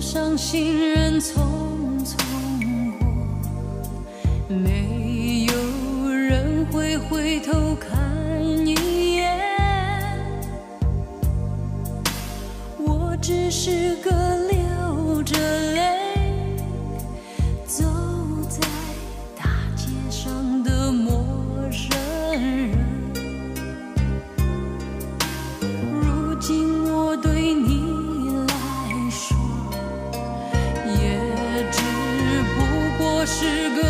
伤心人匆匆。是个。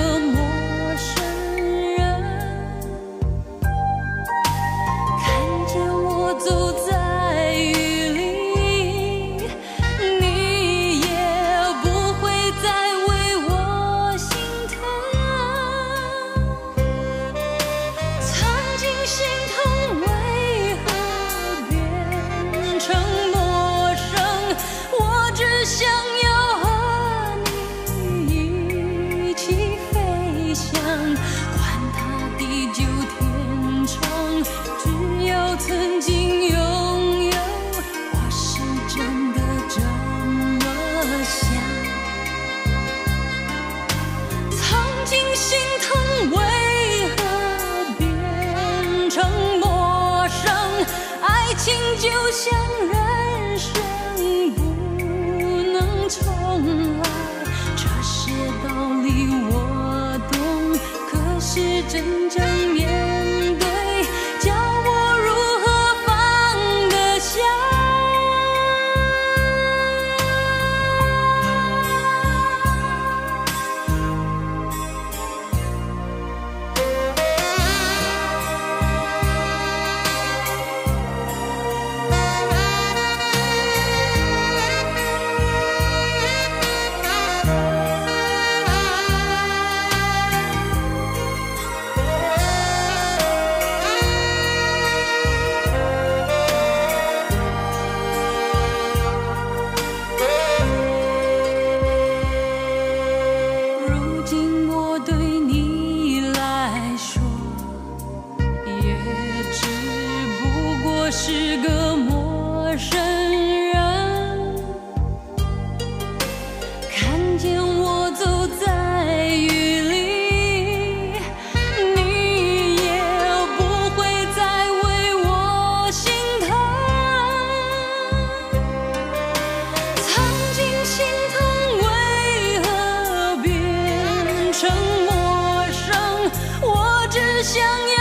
想人生不能重来这些道理我懂可是真正我是个陌生人，看见我走在雨里，你也不会再为我心疼。曾经心疼，为何变成陌生？我只想要。